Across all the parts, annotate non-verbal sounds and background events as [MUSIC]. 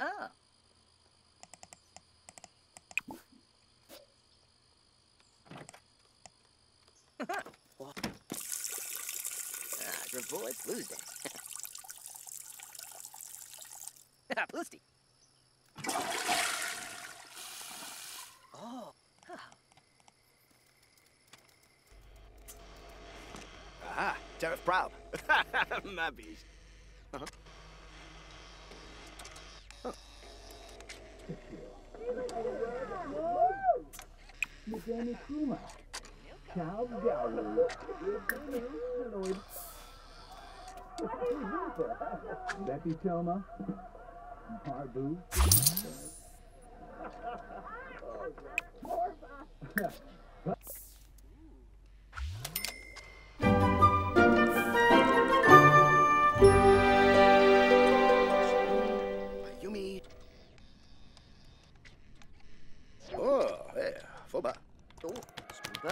Oh. [LAUGHS] ah, Gravoy Blues Day. Plusty. Oh. Aha, Tariff Proud. [LAUGHS] My beast. Uh-huh. Danny Kuma. Ciao, Gallo. Beppy Toma. Marbu.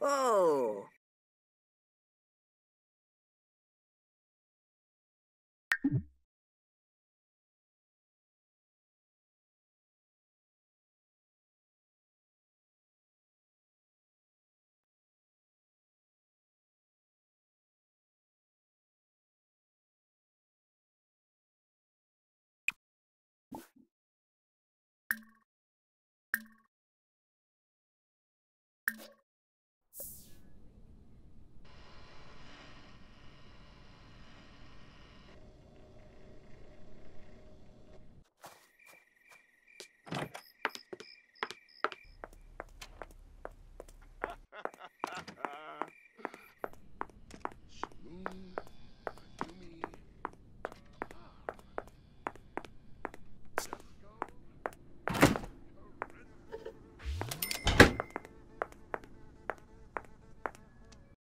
ho.